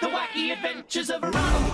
The wacky adventures of Ronald.